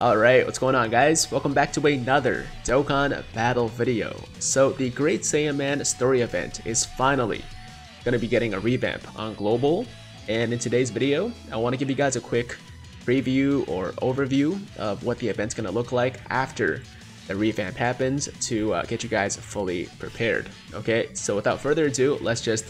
Alright, what's going on guys? Welcome back to another Dokkan Battle video. So the Great Saiyaman story event is finally going to be getting a revamp on Global. And in today's video, I want to give you guys a quick preview or overview of what the event's going to look like after the revamp happens to uh, get you guys fully prepared. Okay, so without further ado, let's just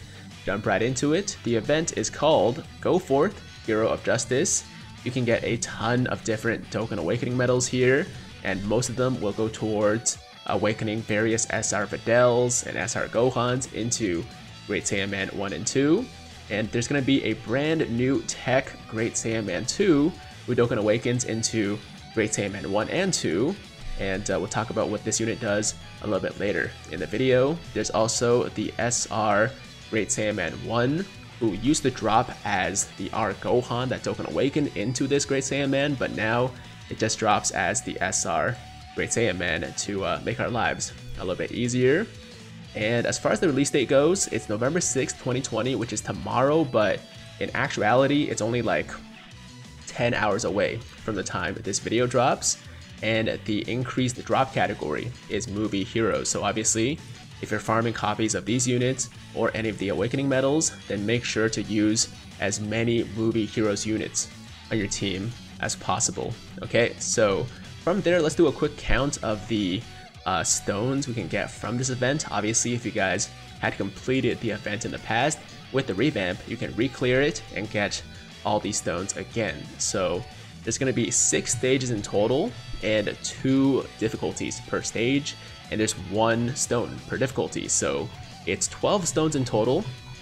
jump right into it. The event is called Go Forth, Hero of Justice. You can get a ton of different Dokkan Awakening medals here, and most of them will go towards awakening various SR Videls and SR Gohans into Great Saiyaman 1 and 2. And there's going to be a brand new tech Great Saiyaman 2 who Dokkan Awakens into Great Saiyaman 1 and 2. And uh, we'll talk about what this unit does a little bit later in the video. There's also the SR Great Saiyaman 1 who used to drop as the R Gohan that Dokkan Awaken into this Great Saiyaman, but now it just drops as the SR Great Saiyaman to uh, make our lives a little bit easier. And as far as the release date goes, it's November 6th, 2020, which is tomorrow, but in actuality, it's only like 10 hours away from the time this video drops. And the increased drop category is movie heroes. So obviously, if you're farming copies of these units or any of the Awakening medals, then make sure to use as many movie heroes units on your team as possible. Okay, so from there, let's do a quick count of the uh, stones we can get from this event. Obviously, if you guys had completed the event in the past, with the revamp, you can re-clear it and get all these stones again. So there's going to be six stages in total and two difficulties per stage and there's one stone per difficulty. So it's 12 stones in total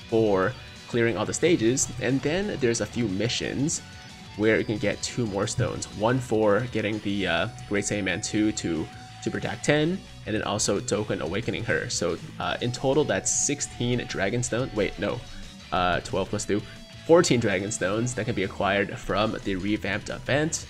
for clearing all the stages, and then there's a few missions where you can get two more stones. One for getting the uh, Great Saiyaman 2 to Super Attack 10, and then also Dokkan Awakening her. So uh, in total, that's 16 Dragon Stones. Wait, no, uh, 12 plus 2. 14 Dragon Stones that can be acquired from the revamped event.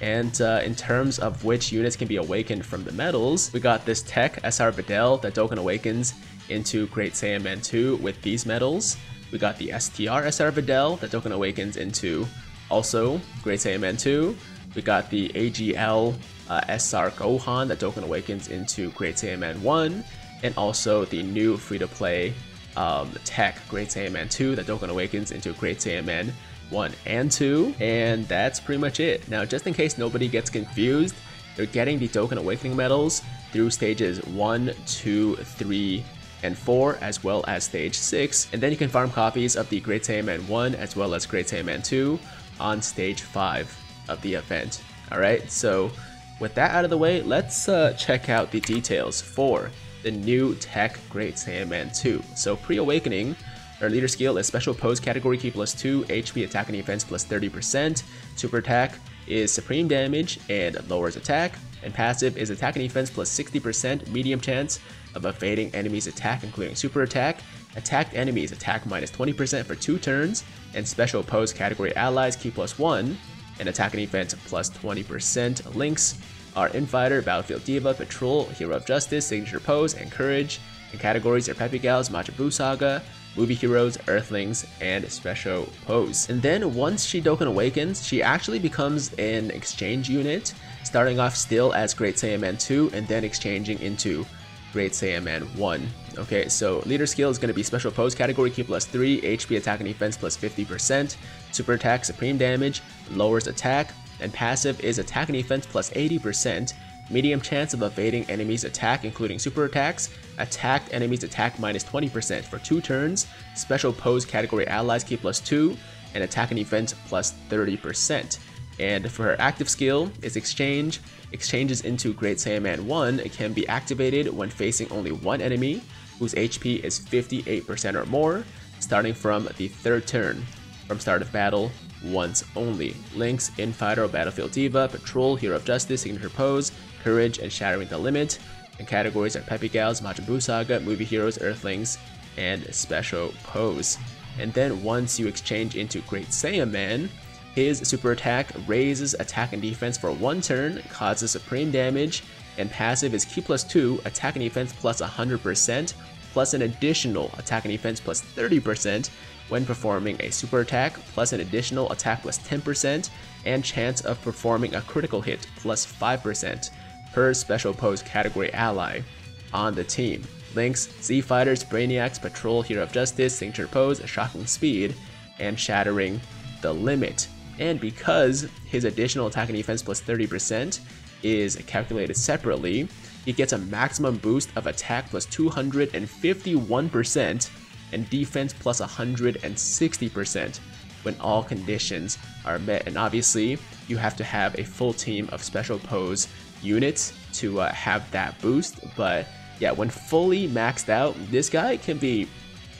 And uh, in terms of which units can be awakened from the medals, we got this tech SR Videl that Dokkan awakens into Great Saiyaman 2 with these medals. We got the STR SR Videl that Dokkan awakens into also Great Saiyaman 2. We got the AGL uh, SR Gohan that Dokkan awakens into Great Saiyaman 1. And also the new free-to-play um, tech Great Saiyaman 2 that Dokkan awakens into Great Saiyaman 1 and 2, and that's pretty much it. Now, just in case nobody gets confused, they're getting the Dokkan Awakening medals through stages 1, 2, 3, and 4, as well as stage 6, and then you can farm copies of the Great Saiyaman 1 as well as Great Saiyaman 2 on stage 5 of the event. Alright, so with that out of the way, let's uh, check out the details for the new Tech Great Saiyaman 2. So pre-awakening, our leader skill is special pose category Ki plus 2, HP attack and defense plus 30%. Super attack is supreme damage and lowers attack. And passive is attack and defense plus 60%, medium chance of evading enemies attack including super attack. Attacked enemies attack minus 20% for 2 turns. And special pose category allies Ki plus 1 and attack and defense plus 20%. Links are Infighter, Battlefield Diva, Patrol, Hero of Justice, Signature Pose, and Courage. And categories are Peppy Gals, Majin Buu Saga, Movie Heroes, Earthlings, and Special Pose. And then once she Dokkan awakens, she actually becomes an exchange unit, starting off still as Great Saiyaman 2 and then exchanging into Great Saiyaman 1. Okay, so leader skill is going to be special pose category Ki plus 3, HP attack and defense plus 50%, super attack supreme damage, lowers attack, and passive is attack and defense plus 80%, medium chance of evading enemies attack including super attacks, attacked enemies attack minus 20% for 2 turns, special pose category allies Ki plus 2, and attack and defense plus 30%. And for her active skill is exchange, exchanges into Great Saiyaman 1 it can be activated when facing only one enemy whose HP is 58% or more, starting from the third turn. From start of battle, once only. Links, Infighter, Battlefield Diva, Patrol, Hero of Justice, Signature Pose, Courage, and Shattering the Limit. And categories are Peppy Gals, Majin Buu Saga, Movie Heroes, Earthlings, and Special Pose. And then once you exchange into Great Saiyaman, his super attack raises attack and defense for one turn, causes supreme damage, and passive is Ki plus 2, attack and defense plus 100%, plus an additional attack and defense plus 30%, when performing a super attack, plus an additional attack plus 10%, and chance of performing a critical hit plus 5% per special pose category ally on the team. Links, Z Fighters, Brainiacs, Patrol, Hero of Justice, Signature Pose, Shocking Speed, and Shattering the Limit. And because his additional attack and defense plus 30% is calculated separately, he gets a maximum boost of attack plus 251% and defense plus 160% when all conditions are met. And obviously, you have to have a full team of special pose units to uh, have that boost. But yeah, when fully maxed out, this guy can be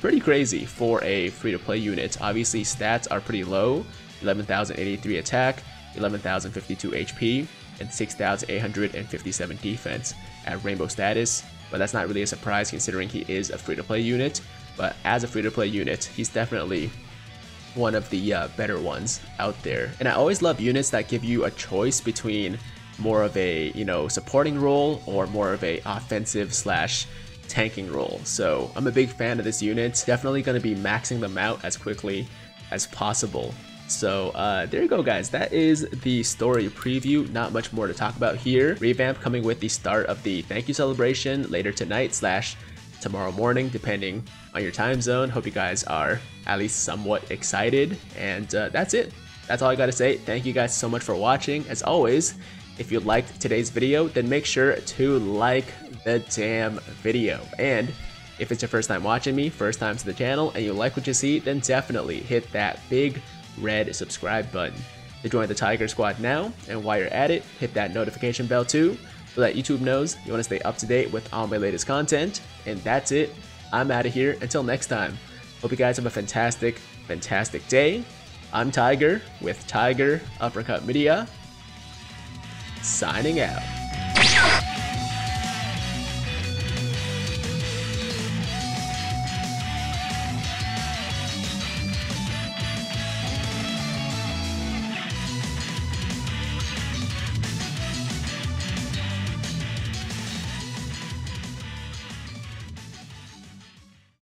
pretty crazy for a free-to-play unit. Obviously, stats are pretty low, 11,083 attack, 11,052 HP, and 6,857 defense at Rainbow status, but that's not really a surprise considering he is a free-to-play unit, but as a free-to-play unit, he's definitely one of the uh, better ones out there. And I always love units that give you a choice between more of a, you know, supporting role or more of a offensive slash tanking role. So I'm a big fan of this unit. Definitely going to be maxing them out as quickly as possible. So uh, there you go guys, that is the story preview, not much more to talk about here. Revamp coming with the start of the thank you celebration later tonight slash tomorrow morning depending on your time zone. Hope you guys are at least somewhat excited and uh, that's it. That's all I gotta say. Thank you guys so much for watching. As always, if you liked today's video, then make sure to like the damn video. And if it's your first time watching me, first time to the channel, and you like what you see, then definitely hit that big red subscribe button to join the Tiger Squad now. And while you're at it, hit that notification bell too so that YouTube knows you want to stay up to date with all my latest content. And that's it. I'm out of here. Until next time, hope you guys have a fantastic, fantastic day. I'm Tiger with Tiger Uppercut Media, signing out.